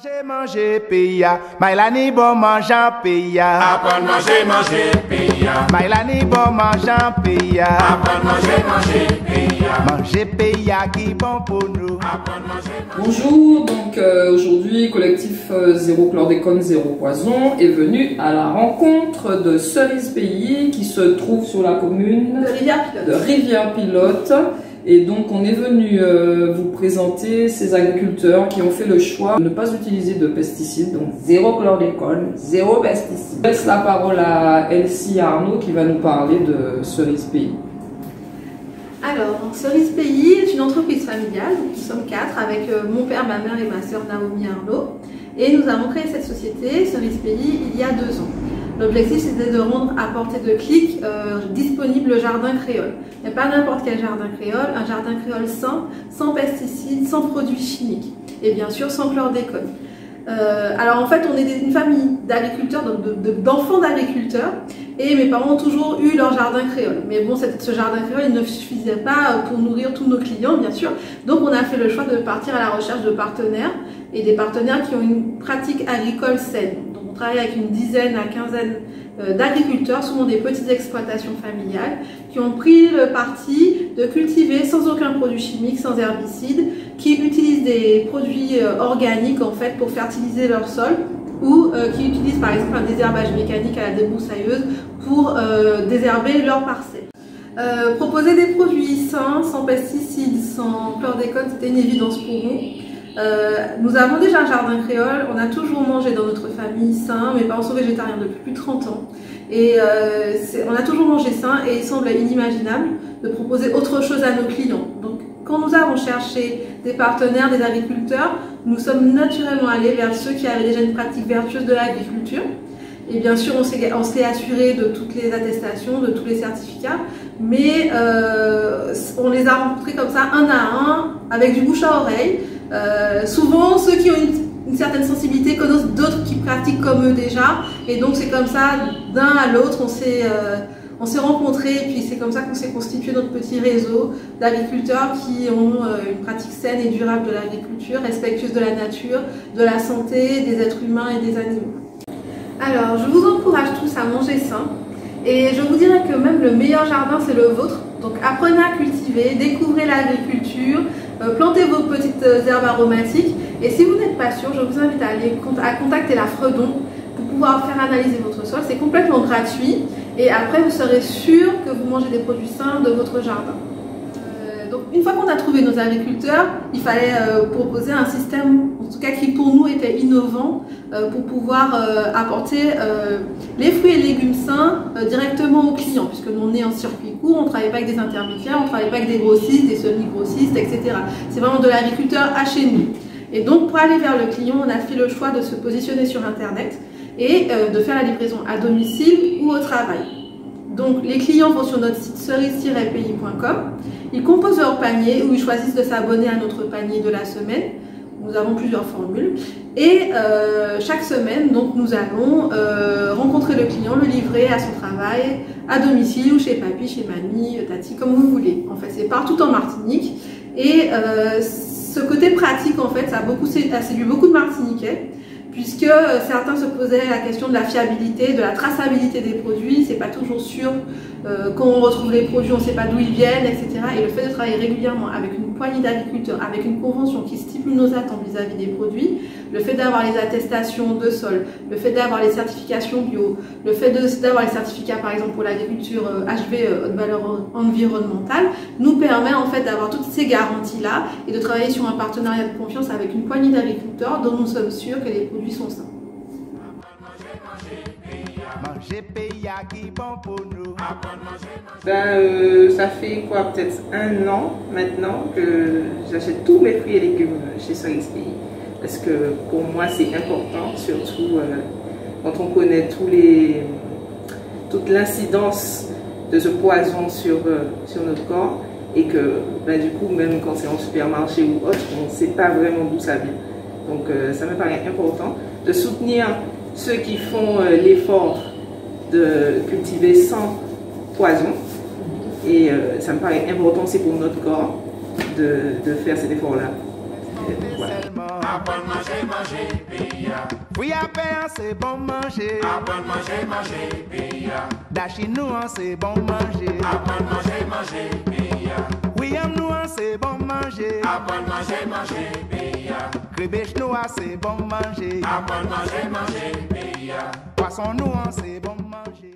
Manger, manger, paya. Mailani bon mangeant paya. Apprendre manger, manger, paya. Mailani bon mangeant paya. Apprendre manger, manger, paya. Manger paya qui bon pour nous. Apprendre manger, Bonjour, donc euh, aujourd'hui collectif euh, Zéro Chlordécone, Zéro Poison est venu à la rencontre de Cerise Pays qui se trouve sur la commune de Rivière Pilote. de Rivière-Pilote. Et donc on est venu euh, vous présenter ces agriculteurs qui ont fait le choix de ne pas utiliser de pesticides, donc zéro chlordécone, zéro pesticide. Je laisse la parole à Elsie Arnaud qui va nous parler de Cerise Pays. Alors, Cerise Pays est une entreprise familiale, nous sommes quatre avec euh, mon père, ma mère et ma sœur Naomi Arnaud. Et nous avons créé cette société, Cerise Pays, il y a deux ans. L'objectif c'était de rendre à portée de clic euh, disponible le jardin créole. Mais pas n'importe quel jardin créole, un jardin créole sain, sans pesticides, sans produits chimiques. Et bien sûr sans chlordécone. Euh, alors en fait, on est une famille d'agriculteurs, donc de- de- d'enfants d'agriculteurs, et mes parents ont toujours eu leur jardin créole. Mais bon, ce jardin créole, il ne suffisait pas pour nourrir tous nos clients, bien sûr. Donc on a fait le choix de partir à la recherche de partenaires, et des partenaires qui ont une pratique agricole saine. Donc on travaille avec une dizaine à quinzaine euh, d'agriculteurs, souvent des petites exploitations familiales, qui ont pris le parti de cultiver sans aucun produit chimique, sans herbicide, qui utilisent des produits euh, organiques en fait pour fertiliser leur sol ou euh, qui utilisent par exemple un désherbage mécanique à la débroussailleuse pour euh, désherber leurs parcelles. Euh, proposer des produits sains, sans pesticides, sans chlordécone, c'était une évidence pour nous. Nous avons déjà un jardin créole, on a toujours mangé dans notre famille sain, mes parents sont végétariens depuis plus de 30 ans. Et on a toujours mangé sain et il semble inimaginable de proposer autre chose à nos clients. Quand nous avons cherché des partenaires, des agriculteurs, nous sommes naturellement allés vers ceux qui avaient déjà une pratique vertueuse de l'agriculture. Et bien sûr, on s'est assuré de toutes les attestations, de tous les certificats, mais euh, on les a rencontrés comme ça, un à un, avec du bouche à oreille. Euh, souvent, ceux qui ont une, une certaine sensibilité connaissent d'autres qui pratiquent comme eux déjà, et donc c'est comme ça, d'un à l'autre, on s'est euh, on s'est rencontrés, et puis c'est comme ça qu'on s'est constitué notre petit réseau d'agriculteurs qui ont euh, une pratique saine et durable de l'agriculture, respectueuse de la nature, de la santé, des êtres humains et des animaux. Alors, je vous encourage tous à manger sain. Et je vous dirais que même le meilleur jardin, c'est le vôtre. Donc apprenez à cultiver, découvrez l'agriculture, euh, plantez vos petites herbes aromatiques. Et si vous n'êtes pas sûr, je vous invite à aller à contacter la Fredon pour pouvoir faire analyser votre sol. C'est complètement gratuit. Et après, vous serez sûr que vous mangez des produits sains de votre jardin. Euh, donc une fois qu'on a trouvé nos agriculteurs, il fallait euh, proposer un système, en tout cas qui pour nous était innovant, euh, pour pouvoir apporter les fruits et légumes sains directement aux clients, puisque nous on est en circuit court, on ne travaille pas avec des intermédiaires, on ne travaille pas avec des grossistes, des semi-grossistes, etc. C'est vraiment de l'agriculteur à chez nous. Et donc pour aller vers le client, on a fait le choix de se positionner sur Internet et euh, de faire la livraison à domicile ou au travail. Donc les clients vont sur notre site cerise-pays.com, ils composent leur panier ou ils choisissent de s'abonner à notre panier de la semaine. Nous avons plusieurs formules. Et euh, chaque semaine, donc, nous allons euh, rencontrer le client, le livrer à son travail, à domicile ou chez papy, chez mamie, tati, comme vous voulez. En fait, c'est partout en Martinique. Et ce côté pratique, en fait, ça a séduit beaucoup de Martiniquais puisque euh, certains se posaient la question de la fiabilité, de la traçabilité des produits. C'est pas toujours sûr euh, quand on retrouve les produits, on ne sait pas d'où ils viennent, etc. Et le fait de travailler régulièrement avec une poignée d'agriculteurs, avec une convention qui stipule nos attentes vis-à-vis des produits, le fait d'avoir les attestations de sol, le fait d'avoir les certifications bio, le fait d'avoir les certificats par exemple pour l'agriculture euh, HV, euh, haute valeur environnementale, nous permet en fait d'avoir toutes ces garanties-là et de travailler sur un partenariat de confiance avec une poignée d'agriculteurs dont nous sommes sûrs que les produits sont sains. Ben, euh, ça fait quoi, peut-être un an maintenant que j'achète tous mes fruits et légumes chez Pays. Parce que pour moi, c'est important, surtout euh, quand on connaît tous les, toute l'incidence de ce poison sur, euh, sur notre corps. Et que ben, du coup, même quand c'est en supermarché ou autre, on ne sait pas vraiment d'où ça vient. Donc euh, ça me paraît important de soutenir ceux qui font l'effort de cultiver sans poison. Et euh, ça me paraît important, c'est pour notre corps de, de faire cet effort-là. Voilà. Seulement Apprendre manger, manger, pays. Fruits à c'est bon manger. Apprendre manger, manger, pays. Dachinois, c'est bon manger. Apprendre manger, manger, pays. William noir, c'est bon manger. Apprendre manger, manger, pays. Crébèche noir, c'est bon manger. Apprendre manger, manger, pays. Poisson noir, c'est bon manger.